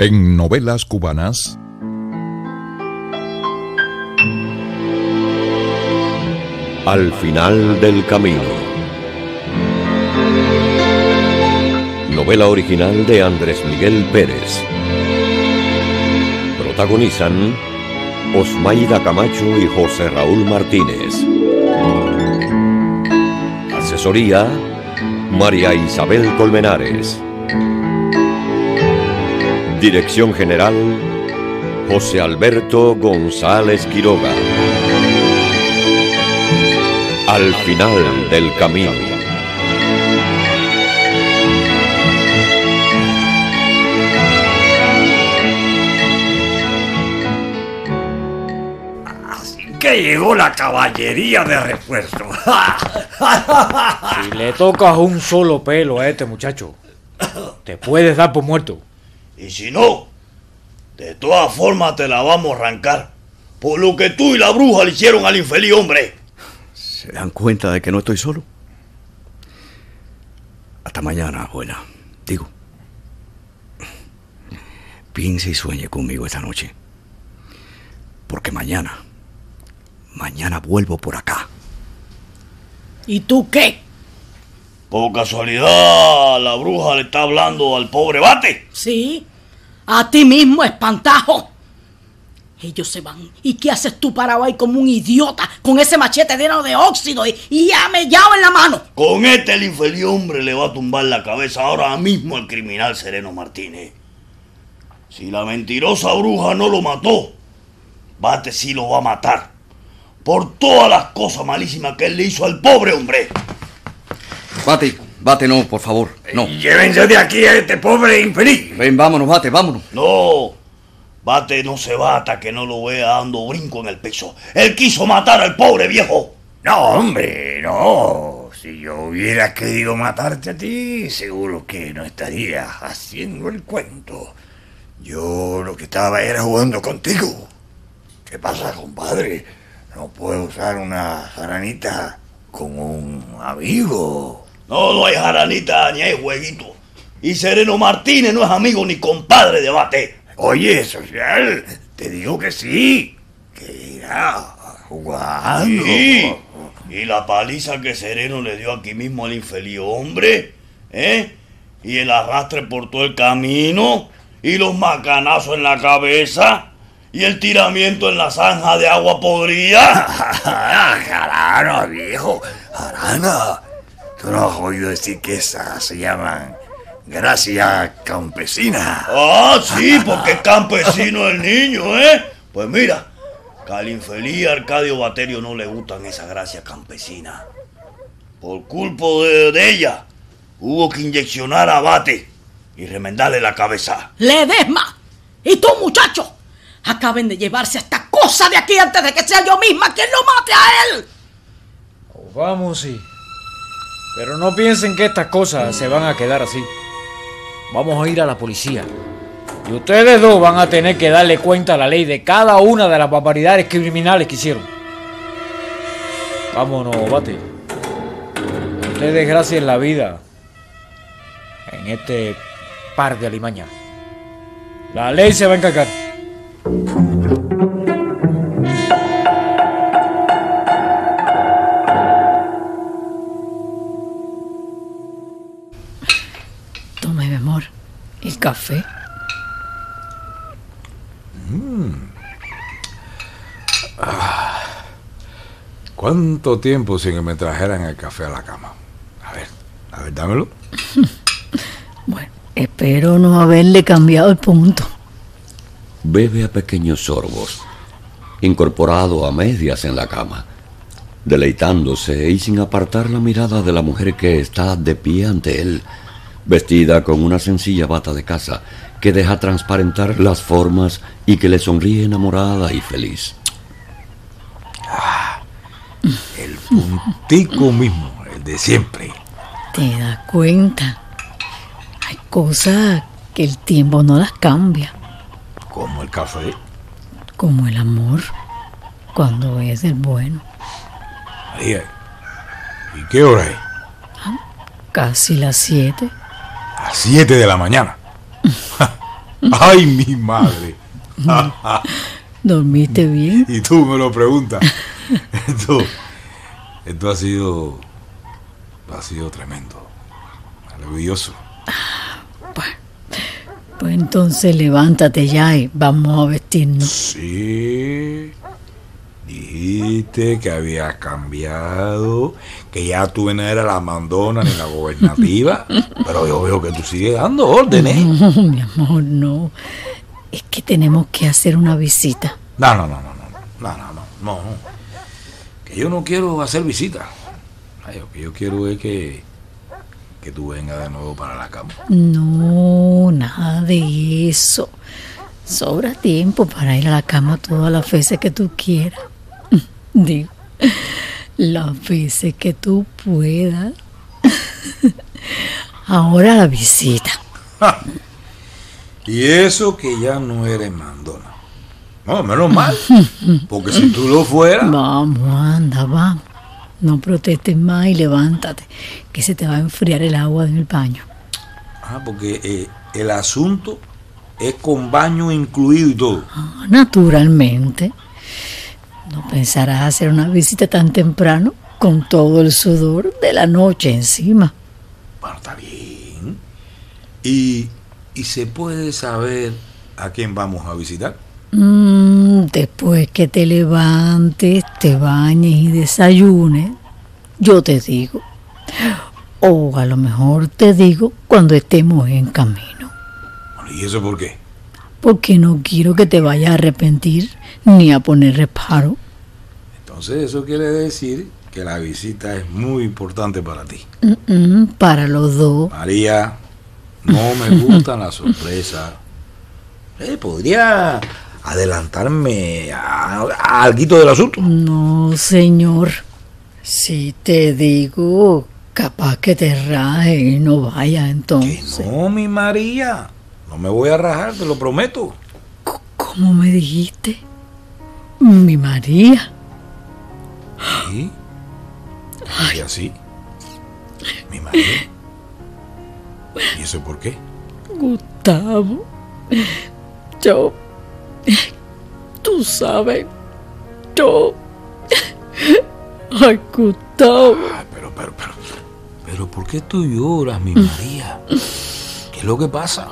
En novelas cubanas. Al final del camino. Novela original de Andrés Miguel Pérez. Protagonizan Osmaida Camacho y José Raúl Martínez. Asesoría María Isabel Colmenares. Dirección General José Alberto González Quiroga. Al final del camino. Así que llegó la caballería de refuerzo. Si le tocas un solo pelo a este muchacho, te puedes dar por muerto. Y si no, de todas formas te la vamos a arrancar. Por lo que tú y la bruja le hicieron al infeliz hombre. ¿Se dan cuenta de que no estoy solo? Hasta mañana, abuela. Digo. Piense y sueñe conmigo esta noche. Porque mañana, mañana vuelvo por acá. ¿Y tú qué? Por casualidad, la bruja le está hablando al pobre bate. Sí, a ti mismo, espantajo. Ellos se van. ¿Y qué haces tú parado ahí como un idiota con ese machete lleno de óxido y, y amellado en la mano? Con este el infeliz hombre le va a tumbar la cabeza ahora mismo al criminal Sereno Martínez. Si la mentirosa bruja no lo mató, Bate sí lo va a matar. Por todas las cosas malísimas que él le hizo al pobre hombre. Bate, bate, no, por favor. No. Llévense de aquí a este pobre infeliz. Ven, vámonos, bate, vámonos. No, Bate no se va hasta que no lo vea dando brinco en el piso. Él quiso matar al pobre viejo. No, hombre, no. Si yo hubiera querido matarte a ti, seguro que no estaría haciendo el cuento. Yo lo que estaba era jugando contigo. ¿Qué pasa, compadre? No puedo usar una jaranita con un amigo. No, no hay jaranita ni hay jueguito. Y Sereno Martínez no es amigo ni compadre de Bate. Oye, social, te digo que sí. Que irá jugando. Sí. Y la paliza que Sereno le dio aquí mismo al infeliz hombre, ¿eh? Y el arrastre por todo el camino, y los macanazos en la cabeza, y el tiramiento en la zanja de agua podrida. Jarana, viejo. Jarana. Tú no has oído decir que esas se llaman gracia campesina. Ah, sí, porque es campesino el niño, ¿eh? Pues mira, que al infeliz Arcadio Baterio no le gustan esas gracias campesinas. Por culpa de, de ella, hubo que inyeccionar a Bate y remendarle la cabeza. ¡Ledesma! ¿Y tú, muchacho? Acaben de llevarse esta cosa de aquí antes de que sea yo misma quien lo mate a él. Vamos, sí. Pero no piensen que estas cosas se van a quedar así. Vamos a ir a la policía. Y ustedes dos van a tener que darle cuenta a la ley de cada una de las barbaridades criminales que hicieron. Vámonos, bate. Ustedes gracias en la vida. En este par de alimañas. La ley se va a encargar. Café. ¿Cuánto tiempo sin que me trajeran el café a la cama? A ver, a ver, dámelo. Bueno, espero no haberle cambiado el punto. Bebe a pequeños sorbos, incorporado a medias en la cama, deleitándose y sin apartar la mirada de la mujer que está de pie ante él, vestida con una sencilla bata de casa que deja transparentar las formas y que le sonríe enamorada y feliz. El puntico mismo, el de siempre. ¿Te das cuenta? Hay cosas que el tiempo no las cambia, Como el café. como el amor, cuando es del bueno. María, ¿y qué hora es? Casi las siete. A 7 de la mañana. Ay, mi madre. ¿Dormiste bien? y tú me lo preguntas. Esto, esto ha sido, ha sido tremendo, maravilloso. Pues entonces levántate ya y vamos a vestirnos. Sí. Dijiste que habías cambiado, que ya tú no eras la mandona ni la gobernativa, pero yo veo que tú sigues dando órdenes. No, mi amor, no. Es que tenemos que hacer una visita. No, no, no, no, no, no, no, no, no. Que yo no quiero hacer visitas. Lo que yo quiero es que, que tú vengas de nuevo para la cama. No, nada de eso. Sobra tiempo para ir a la cama todas las veces que tú quieras. Digo, las veces que tú puedas. Ahora la visita. Y eso que ya no eres mandona. No, menos mal. Porque si tú lo fueras. Vamos, anda, vamos. No protestes más y levántate, que se te va a enfriar el agua en el baño. Ah, porque eh, el asunto es con baño incluido y todo. Ah, naturalmente. No pensarás hacer una visita tan temprano con todo el sudor de la noche encima. Bueno, está bien. Y, y se puede saber a quién vamos a visitar. Mm, después que te levantes, te bañes y desayunes, yo te digo. O a lo mejor te digo cuando estemos en camino. Bueno, ¿Y eso por qué? Porque no quiero que te vayas a arrepentir ni a poner reparo. Entonces eso quiere decir que la visita es muy importante para ti. Mm, mm, para los dos. María, no me gustan las sorpresas. Eh, podría adelantarme a, a algo del asunto. No, señor. Si te digo, capaz que te raje y no vaya Que entonces. no, mi María. No me voy a rajar, te lo prometo. ¿Cómo me dijiste? Mi María. ¿Sí? Y así. Mi María. ¿Y eso por qué? Gustavo. Yo. Tú sabes. Yo. Ay, Gustavo. Ay, pero, pero, pero. Pero, ¿por qué tú lloras, mi María? ¿Qué es lo que pasa?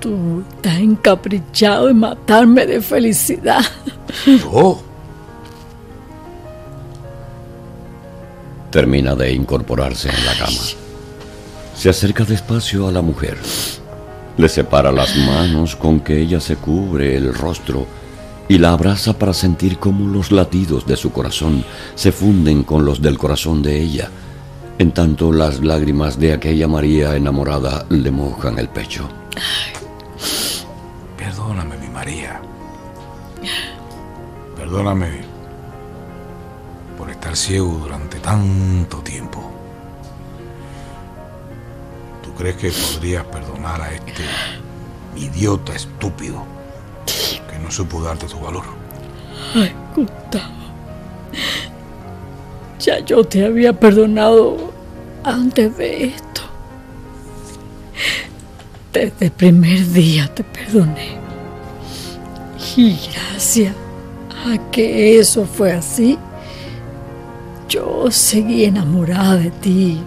Tú estás encaprichado en matarme de felicidad. Yo. Termina de incorporarse en la cama. Se acerca despacio a la mujer. Le separa las manos con que ella se cubre el rostro y la abraza para sentir cómo los latidos de su corazón se funden con los del corazón de ella, en tanto las lágrimas de aquella María enamorada le mojan el pecho. Perdóname por estar ciego durante tanto tiempo. ¿Tú crees que podrías perdonar a este idiota estúpido que no supo darte tu valor? Ay, Gustavo. Ya yo te había perdonado antes de esto. Desde el primer día te perdoné. Y gracias a que eso fue así, yo seguí enamorada de ti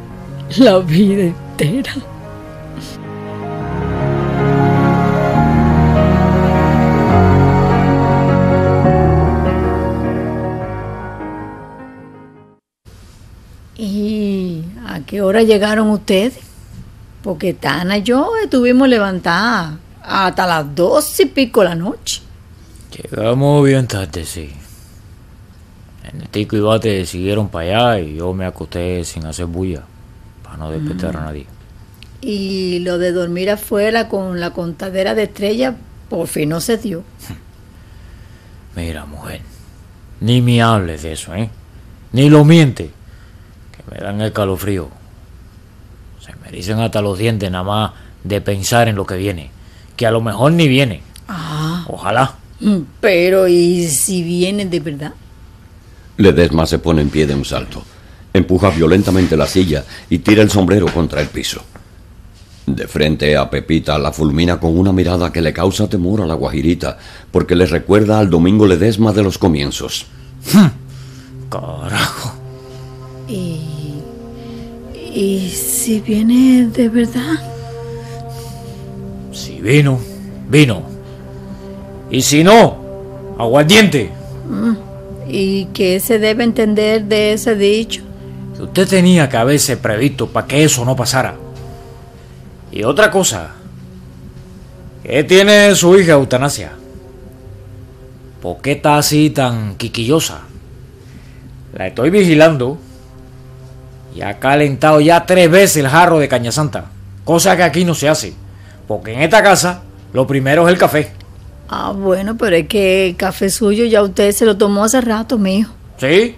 la vida entera. ¿Y a qué hora llegaron ustedes? Porque Tana y yo estuvimos levantadas hasta las dos y pico de la noche. Llegamos bien tarde, sí. En el tico y bate siguieron para allá y yo me acosté sin hacer bulla, para no despertar a nadie. Y lo de dormir afuera con la contadera de estrellas, por fin no se dio. Mira, mujer, ni me hables de eso, ¿eh? Ni lo miente, que me dan el calofrío. Se me dicen hasta los dientes nada más de pensar en lo que viene, que a lo mejor ni viene. Ah, Ojalá. Mm, pero ¿y si viene de verdad? Ledesma se pone en pie de un salto, empuja violentamente la silla y tira el sombrero contra el piso. De frente a Pepita la fulmina con una mirada que le causa temor a la guajirita, porque le recuerda al Domingo Ledesma de los comienzos. Carajo. ¿Y, y si viene de verdad? Si vino, vino. Y si no, aguardiente. ¿Y qué se debe entender de ese dicho? Usted tenía que haberse previsto para que eso no pasara. Y otra cosa. ¿Qué tiene su hija Eutanasia? ¿Por qué está así tan quiquillosa? La estoy vigilando. Y ha calentado ya tres veces el jarro de caña santa. Cosa que aquí no se hace. Porque en esta casa lo primero es el café. Ah, bueno, pero es que el café suyo ya usted se lo tomó hace rato, mijo. ¿Sí?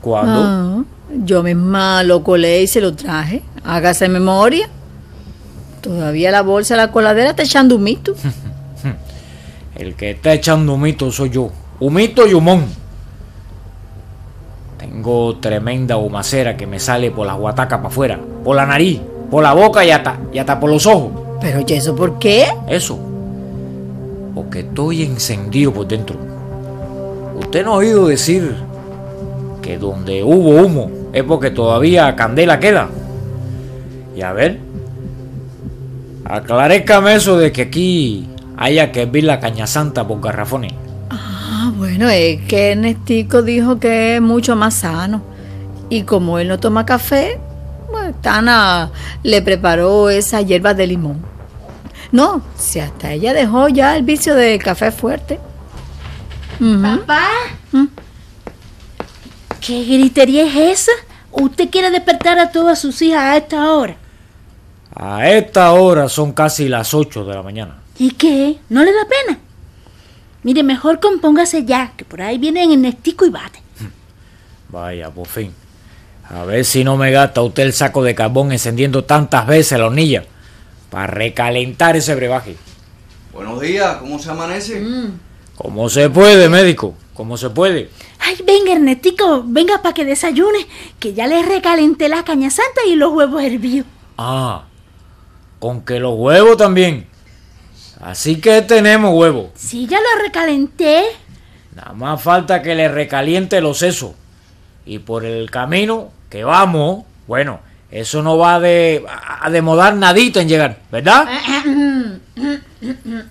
¿Cuándo? Ah, yo misma lo colé y se lo traje. Hágase memoria. Todavía la bolsa de la coladera está echando un mito. El que está echando humito soy yo. Humito y humón. Tengo tremenda humacera que me sale por las guatacas para afuera, por la nariz, por la boca y hasta, y hasta por los ojos. Pero ¿y eso por qué? Eso. Porque estoy encendido por dentro. Usted no ha oído decir que donde hubo humo es porque todavía candela queda. Y a ver, aclarécame eso de que aquí haya que hervir la caña santa por garrafones. Ah, bueno, es que Ernestico dijo que es mucho más sano. Y como él no toma café, pues Tana le preparó esa hierba de limón. No, si hasta ella dejó ya el vicio del café fuerte. Papá. ¿Qué gritería es esa? ¿Usted quiere despertar a todas sus hijas a esta hora? A esta hora son casi las 8 de la mañana. ¿Y qué? ¿No le da pena? Mire, mejor compóngase ya, que por ahí vienen Ernestico y Bate. Vaya, por fin. A ver si no me gasta usted el saco de carbón encendiendo tantas veces la hornilla para recalentar ese brebaje. Buenos días, ¿cómo se amanece? ¿Cómo se puede, médico? ¿Cómo se puede? Ay, venga, Ernestico, venga para que desayune, que ya le recalenté la caña santa y los huevos hervidos. Ah, con que los huevos también. Así que tenemos huevos. Sí, ya los recalenté. Nada más falta que le recaliente los sesos. Y por el camino que vamos, bueno, eso no va de, a demodar nadito en llegar, ¿verdad?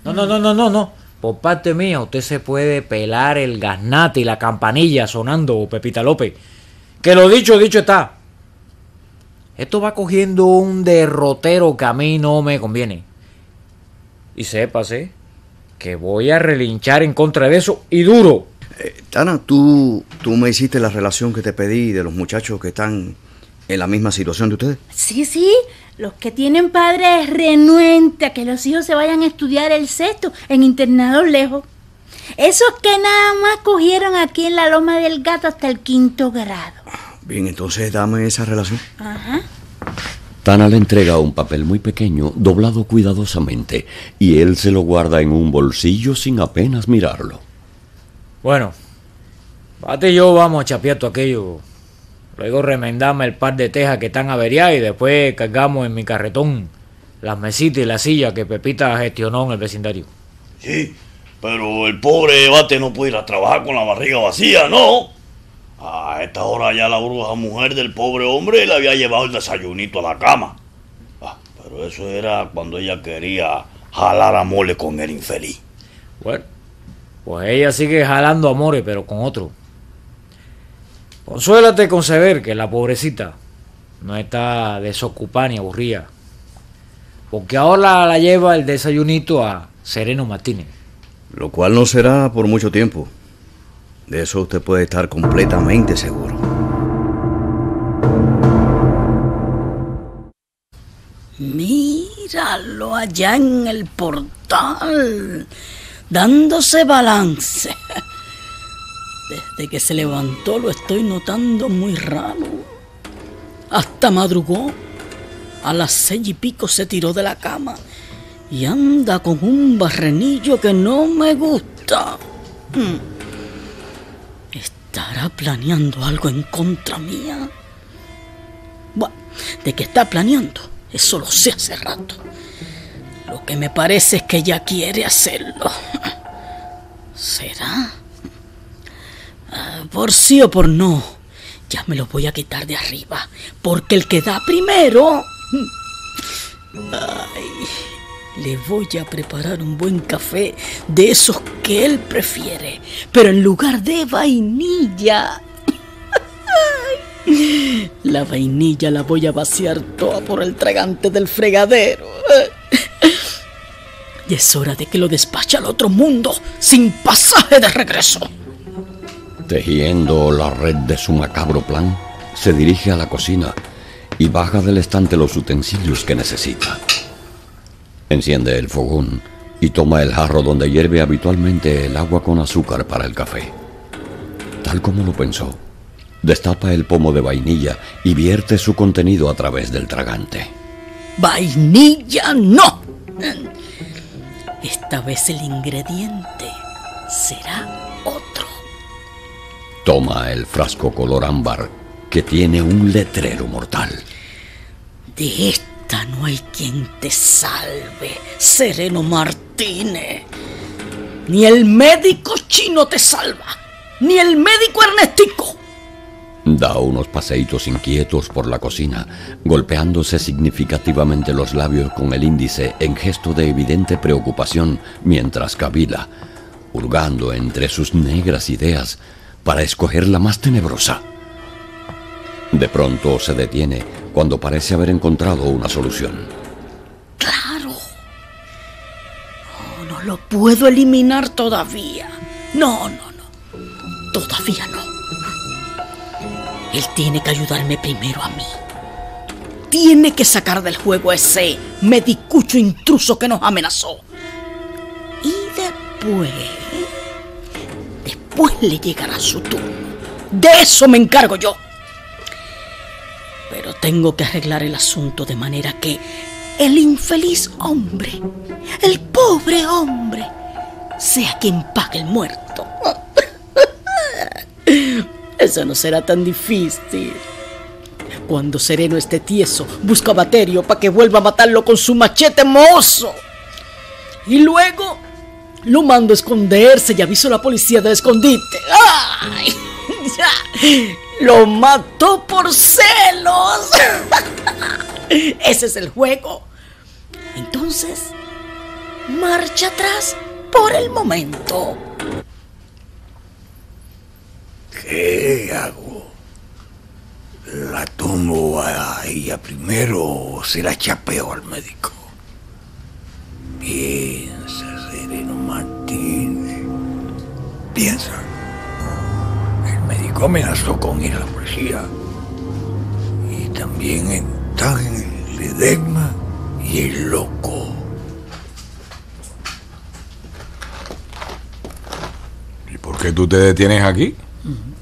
No, no, no, no, no, no. Por parte mía, usted se puede pelar el gaznate y la campanilla sonando, Pepita López. Que lo dicho, dicho está. Esto va cogiendo un derrotero que a mí no me conviene. Y sépase que voy a relinchar en contra de eso y duro. Eh, Tana, tú, tú me hiciste la relación que te pedí de los muchachos que están en la misma situación de ustedes. Sí, sí, los que tienen padres renuentes a que los hijos se vayan a estudiar el sexto en internados lejos. Esos que nada más cogieron aquí en la Loma del Gato hasta el quinto grado. Bien, entonces dame esa relación. Ajá. Tana le entrega un papel muy pequeño, doblado cuidadosamente, y él se lo guarda en un bolsillo sin apenas mirarlo. Bueno, Bate y yo vamos a chapear todo aquello. Luego remendamos el par de tejas que están averiadas y después cargamos en mi carretón las mesitas y la silla que Pepita gestionó en el vecindario. Sí, pero el pobre Bate no puede ir a trabajar con la barriga vacía, ¿no? A esta hora ya la bruja mujer del pobre hombre le había llevado el desayunito a la cama. Ah, pero eso era cuando ella quería jalar a mole con el infeliz. Bueno, pues ella sigue jalando amores, pero con otro. Consuélate con saber que la pobrecita no está desocupada ni aburrida. Porque ahora la lleva el desayunito a Sereno Martínez. Lo cual no será por mucho tiempo. De eso usted puede estar completamente seguro. Míralo allá en el portal, dándose balance. Desde que se levantó lo estoy notando muy raro. Hasta madrugó. A las seis y pico se tiró de la cama y anda con un barrenillo que no me gusta. Hmm. ¿Estará planeando algo en contra mía? Bueno, de que está planeando, Eso lo sé hace rato. Lo que me parece es que ella quiere hacerlo. ¿Será? Por sí o por no, ya me lo voy a quitar de arriba, porque el que da primero... Ay, le voy a preparar un buen café de esos que él prefiere, pero en lugar de vainilla. La vainilla la voy a vaciar toda por el tragante del fregadero. Y es hora de que lo despache al otro mundo sin pasaje de regreso. Tejiendo la red de su macabro plan, se dirige a la cocina y baja del estante los utensilios que necesita. Enciende el fogón y toma el jarro donde hierve habitualmente el agua con azúcar para el café. Tal como lo pensó, destapa el pomo de vainilla y vierte su contenido a través del tragante. ¡Vainilla no! Esta vez el ingrediente será otro. Toma el frasco color ámbar que tiene un letrero mortal. De esta no hay quien te salve, Sereno Martínez. Ni el médico chino te salva, ni el médico Ernestico. Da unos paseitos inquietos por la cocina, golpeándose significativamente los labios con el índice en gesto de evidente preocupación mientras cavila, hurgando entre sus negras ideas para escoger la más tenebrosa. De pronto se detiene cuando parece haber encontrado una solución. Claro. No, no lo puedo eliminar todavía. No, no, no. Todavía no. Él tiene que ayudarme primero a mí. Tiene que sacar del juego ese medicucho intruso que nos amenazó. Y después... Después le llegará su turno. De eso me encargo yo. Pero tengo que arreglar el asunto de manera que el infeliz hombre, el pobre hombre, sea quien pague el muerto. Eso no será tan difícil. Cuando Sereno esté tieso, busca a Baterio para que vuelva a matarlo con su machete mozo. Y luego lo mando a esconderse y aviso a la policía del escondite. ¡Ay! Ya. Lo mató por celos. Ese es el juego. Entonces, marcha atrás por el momento. ¿Qué hago? ¿La tumbo a ella primero o se la chapeo al médico? Piensa, Piensa. El médico amenazó con ir a la policía. Y también están el edema y el loco. ¿Y por qué tú te detienes aquí?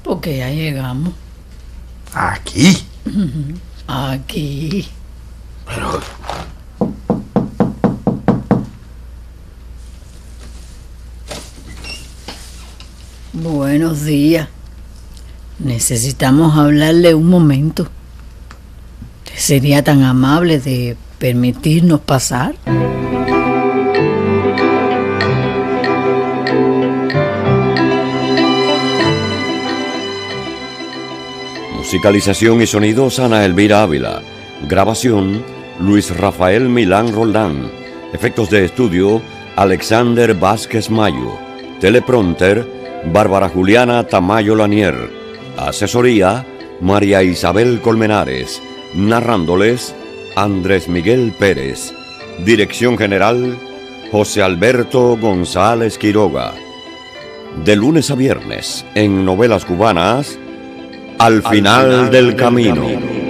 Porque ya llegamos. ¿Aquí? Aquí. Pero... Buenos días. Necesitamos hablarle un momento. ¿Sería tan amable de permitirnos pasar? Musicalización y sonidos Ana Elvira Ávila. Grabación Luis Rafael Milán Roldán. Efectos de estudio Alexander Vázquez Mayo. Teleprompter Bárbara Juliana Tamayo Lanier. Asesoría María Isabel Colmenares. Narrándoles Andrés Miguel Pérez. Dirección General José Alberto González Quiroga. De lunes a viernes en novelas cubanas al final, del camino.